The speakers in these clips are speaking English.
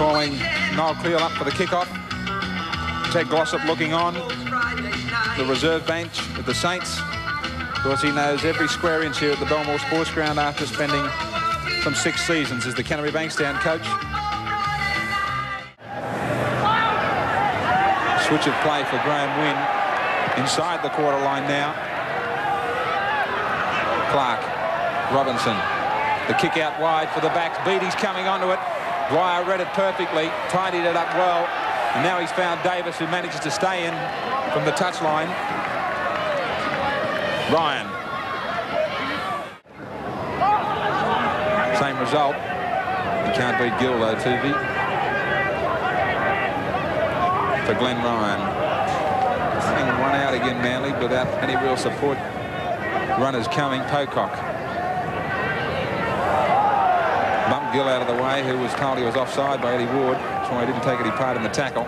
calling Noel Cleal up for the kick-off. Ted Glossop looking on the reserve bench with the Saints. Of course, he knows every square inch here at the Belmore Sports Ground after spending some six seasons as the Canterbury Bankstown coach. Switch of play for Graham Wynn inside the quarter line now. Clark, Robinson, the kick out wide for the backs. Beattie's coming onto it. Dwyer read it perfectly, tidied it up well. And now he's found Davis, who manages to stay in from the touchline. Ryan. Same result. You can't beat Gill though, TV. For Glenn Ryan. And one out again, Manly, without any real support. Runners coming, Pocock. Gill out of the way, who was told he was offside by Eddie Ward. That's why he didn't take any part in the tackle.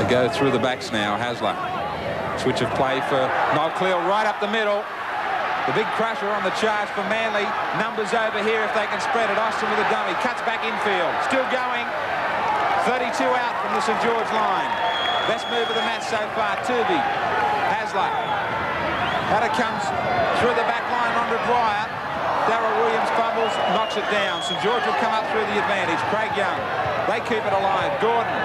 They go through the backs now, Hasler. Switch of play for Noel right up the middle. The big crusher on the charge for Manly. Numbers over here if they can spread it. Austin with a dummy. Cuts back infield. Still going. 32 out from the St George line. Best move of the match so far. Toovey. Hasler. Hatter comes through the back line on Dwyer. Daryl Williams fumbles, knocks it down. St George will come up through the advantage. Craig Young. They keep it alive. Gordon.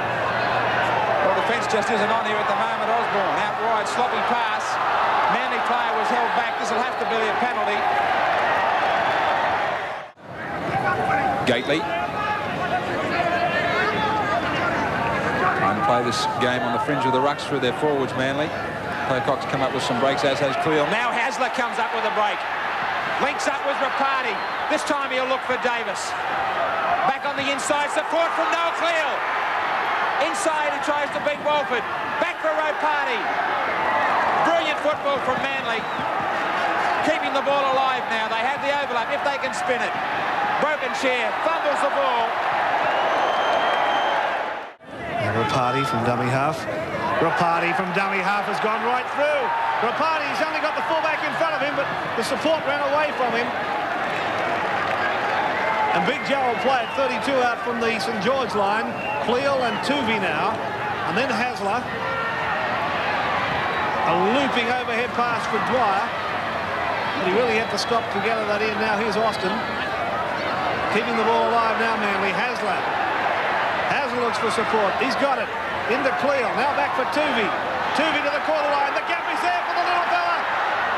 Well, the fence just isn't on here at the moment. Osborne out wide. Sloppy pass. Manly player was held back. This will have to be a penalty. Gately. Trying to play this game on the fringe of the rucks through their forwards, Manly. Pocock's come up with some breaks, as has Cleal. Now Hasler comes up with a break. Links up with Rapati. This time he'll look for Davis. Back on the inside, support from Noel Cleal. Inside he tries to beat Walford. Back for Rapati. Brilliant football from Manly. Keeping the ball alive now. They have the overlap if they can spin it. Broken chair, fumbles the ball. Rapati from dummy half. Rapati from dummy half has gone right through. Rapati Rapati's only got the fullback in front of him, but the support ran away from him. And Big Joe will play at 32 out from the St George line. Cleal and Toovey now. And then Hasler. A looping overhead pass for Dwyer. But he really had to stop to gather that in. Now here's Austin. Keeping the ball alive now, Manly. Hasler. Hasler looks for support. He's got it. Into Cleal. Now back for Toovey. Toovey to the quarter line. The gap is there for the little fella.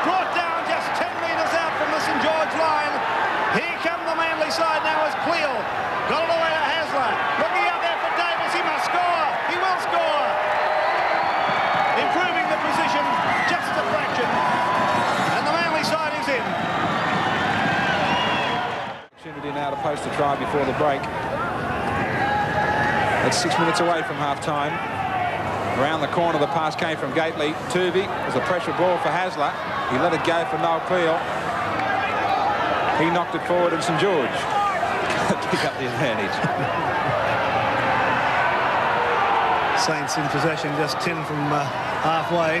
Brought down just 10 metres out from the St George line. Here come the Manly side now as Cleal. Got it away to Hasler. Looking out there for Davis. He must score. He will score. Improving the position just a fraction. And the Manly side is in. Opportunity now to post a try before the break. It's six minutes away from half-time. Around the corner, the pass came from Gately. Toovey was a pressure ball for Hasler. He let it go for Noel Cleal. He knocked it forward and St George pick up the advantage. Saints in possession, just 10 from uh, halfway.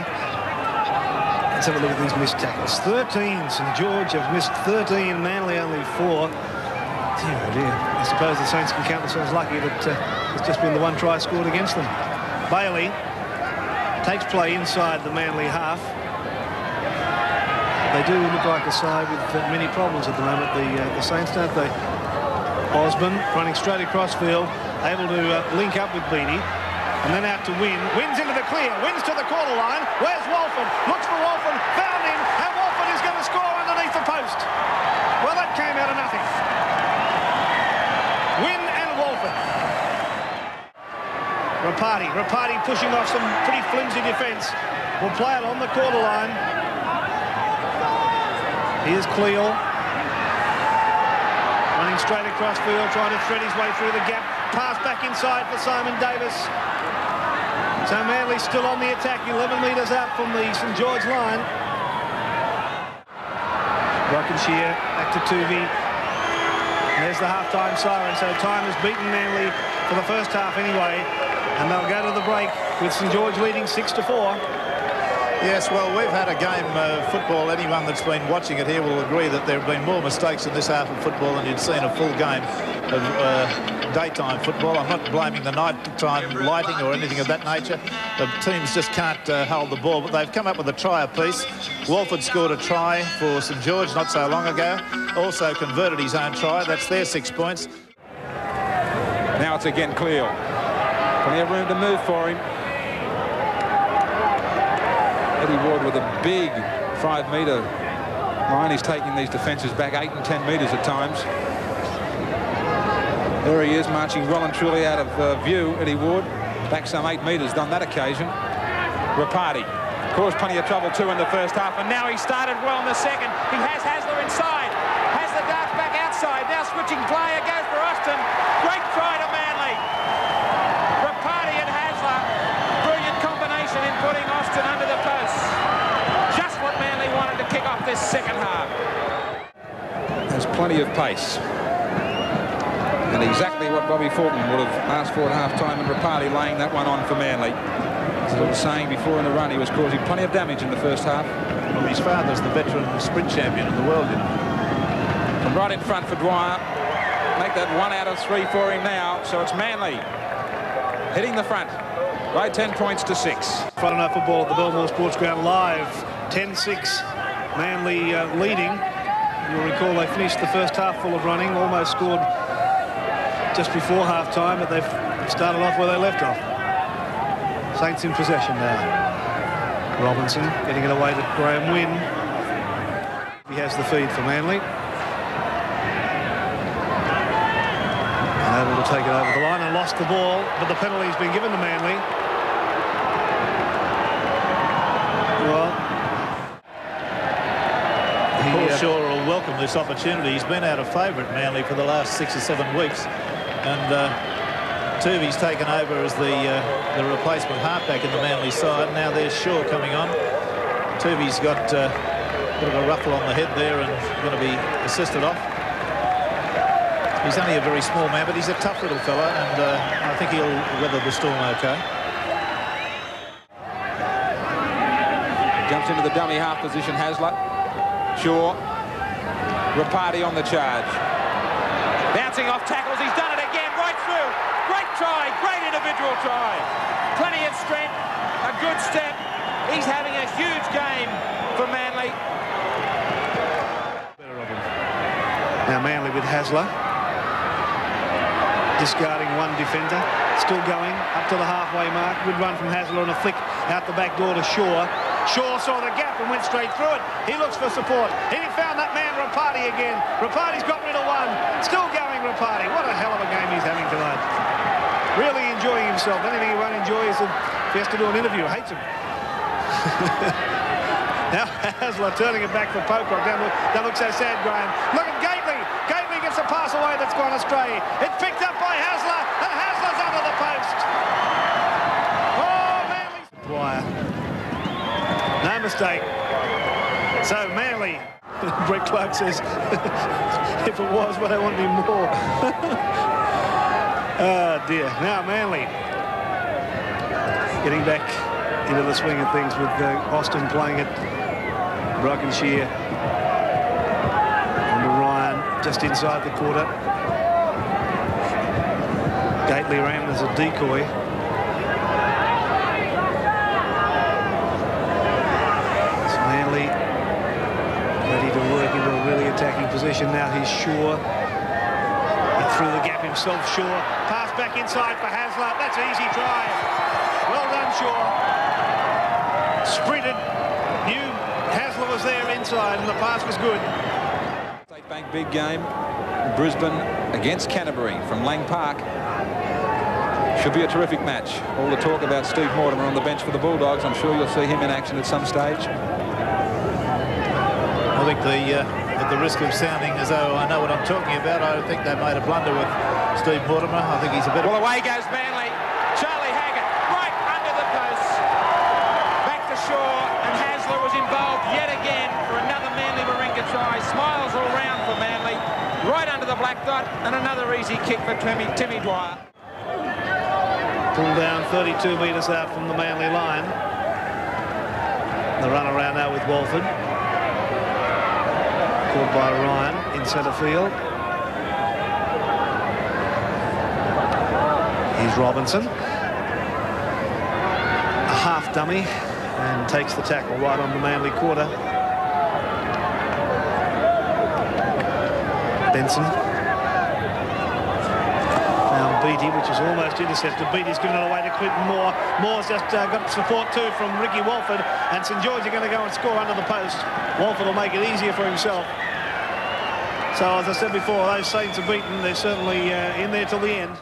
Let's have a look at these missed tackles. 13, St George have missed 13, Manly only four. Dear, oh dear. I suppose the Saints can count themselves lucky that uh, it's just been the one try scored against them. Bailey takes play inside the Manly half. They do look like a side with uh, many problems at the moment, the, uh, the Saints, don't they? Osborne running straight across field, able to uh, link up with Beattie. And then out to Wynn. Wynn's into the clear. Wynn's to the quarter line. Where's Walford? Looks for Walford. Found him. And Walford is going to score underneath the post. Well, that came out of nothing. Wynn and Walford. Rapati. Rapati pushing off some pretty flimsy defence. Will play it on the quarter line. Here's Cleal. Running straight across field, trying to thread his way through the gap. Pass back inside for Simon Davis. So Manly still on the attack, 11 metres out from the St George line. Brokenshire back to Toovey. There's the half-time siren, so time has beaten Manly for the first half anyway. And they'll go to the break with St George leading 6 to 4. Yes, well, we've had a game of football. Anyone that's been watching it here will agree that there have been more mistakes in this half of football than you'd see in a full game of uh, daytime football. I'm not blaming the nighttime lighting or anything of that nature. The teams just can't uh, hold the ball, but they've come up with a try apiece. Walford scored a try for St George not so long ago. Also converted his own try. That's their six points. Now it's again Cleal. Plenty of room to move for him. Eddie Ward with a big five-metre line. He's taking these defences back eight and ten metres at times. There he is, marching well and truly out of uh, view, Eddie Ward. Back some eight metres on that occasion. Rapati caused plenty of trouble too in the first half, and now he started well in the second. He has Hasler inside, has the darts back outside. Now switching player, goes for Austin. Great try to Manly. Rapati and Hasler, brilliant combination in under the post. Just what Manly wanted to kick off this second half. Has plenty of pace. And exactly what Bobby Fulton would have asked for at half-time and Rapati laying that one on for Manly. As I was saying before in the run, he was causing plenty of damage in the first half. Well, his father's the veteran sprint champion in the world, you know. From right in front for Dwyer. Make that one out of three for him now. So it's Manly hitting the front by 10 points to six. Friday night football at the Belmore Sports Ground live. 10-6, Manly uh, leading. You'll recall they finished the first half full of running, almost scored just before half-time, but they've started off where they left off. Saints in possession now. Robinson getting it away to Graham Wynn. He has the feed for Manly. And able to take it over the line and lost the ball, but the penalty's been given to Manly. Well, Shaw will welcome this opportunity. He's been out of favour at Manly for the last six or seven weeks. And uh, taken over as the uh, the replacement halfback in the Manly side. Now there's Shaw coming on. Toovey's got uh, a bit of a ruffle on the head there and going to be assisted off. He's only a very small man, but he's a tough little fella, and uh, I think he'll weather the storm okay. Jumps into the dummy half position, Hasler. Shaw. Rapati on the charge. Bouncing off tackles, he's done it again, right through. Great try, great individual try. Plenty of strength, a good step. He's having a huge game for Manly. Now Manly with Hasler. Discarding one defender. Still going up to the halfway mark. Good run from Hasler and a flick out the back door to Shaw. Shaw saw the gap and went straight through it. He looks for support. He found that man Rapati again. Rapati's got rid of one. Still going Rapati. What a hell of a game he's having tonight. Really enjoying himself. Anything he won't enjoy is if he has to do an interview. Hates him. now Hasler turning it back for Pocock. That, look, that looks so sad, Graham. Look at Gately. Gately gets a pass away that's gone astray. It's picked up by Hasler, and Hasler's under the post. Oh, Manly. Dwyer. No mistake. So Manly. Brett Clark says, if it was, but I want any more. oh dear. Now Manly getting back into the swing of things with uh, Austin playing it. Brokenshire to Ryan just inside the quarter. Gately ran as a decoy. It's Manly ready to work into a really attacking position. Now he's sure. He threw the gap himself, Shaw. Pass back inside for Hasler. That's an easy try. Well done, Shaw. Sprinted. Knew Hasler was there inside and the pass was good. State Bank big game. Brisbane against Canterbury from Lang Park. Should be a terrific match. All the talk about Steve Mortimer on the bench for the Bulldogs. I'm sure you'll see him in action at some stage. I think the, uh, at the risk of sounding as though I know what I'm talking about, I think they made a blunder with Steve Mortimer. I think he's a bit. Well, away goes Manly. Charlie Haggett right under the post. Back to Shaw, and Hasler was involved yet again for another Manly Warringah try. Smiles all round for Manly. Right under the black dot, and another easy kick for Timmy, Timmy Dwyer. Pulled down 32 metres out from the Manly line. The run around now with Walford. Caught by Ryan in centre field. Here's Robinson. A half dummy and takes the tackle right on the Manly quarter. Benson Beattie, which is almost intercepted. Beattie's given it away to Clinton Moore. Moore's just uh, got support too from Ricky Walford, and St George are going to go and score under the post. Walford will make it easier for himself. So, as I said before, those Saints are beaten. They're certainly uh, in there till the end.